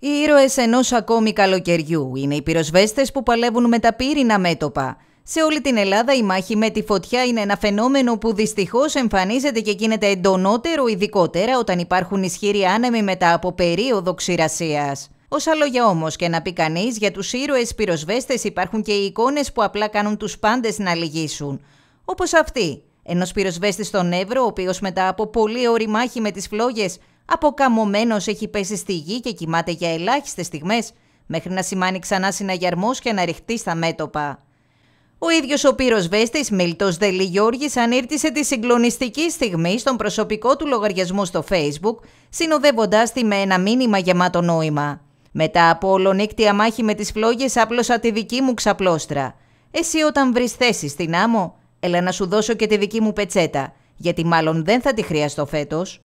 Οι ήρωες ενός ακόμη καλοκαιριού είναι οι πυροσβέστες που παλεύουν με τα πύρινα μέτωπα. Σε όλη την Ελλάδα η μάχη με τη φωτιά είναι ένα φαινόμενο που δυστυχώς εμφανίζεται και γίνεται εντονότερο ειδικότερα όταν υπάρχουν ισχυροί άνεμοι μετά από περίοδο ξηρασίας. Όσα λόγια όμως και να πει κανείς, για τους ήρωες πυροσβέστες υπάρχουν και οι εικόνες που απλά κάνουν τους πάντες να λυγίσουν. Όπως αυτή, ενός πυροσβέστη στον Εύρο, ο οποίος μετά από πολύ ωρή μάχη με τις φλόγες Αποκαμωμένος έχει πέσει στη γη και κοιμάται για ελάχιστες στιγμές, μέχρι να σημάνει ξανά συναγερμός και να ρηχτεί στα μέτωπα. Ο ίδιος ο πυροσβέστης Μίλτος Δελή Γιώργης ανήρτησε τη συγκλονιστική στιγμή στον προσωπικό του λογαριασμό στο facebook, συνοδεύοντάς τη με ένα μήνυμα γεμάτο νόημα. Μετά από ολονύκτια μάχη με τις φλόγες άπλωσα τη δική μου ξαπλώστρα. Εσύ όταν βρεις θέση στην άμμο, έλα να σου δώσω και τη δική μου πετσέτα, γιατί μάλλον δεν θα τη χρειαστώ φέτος.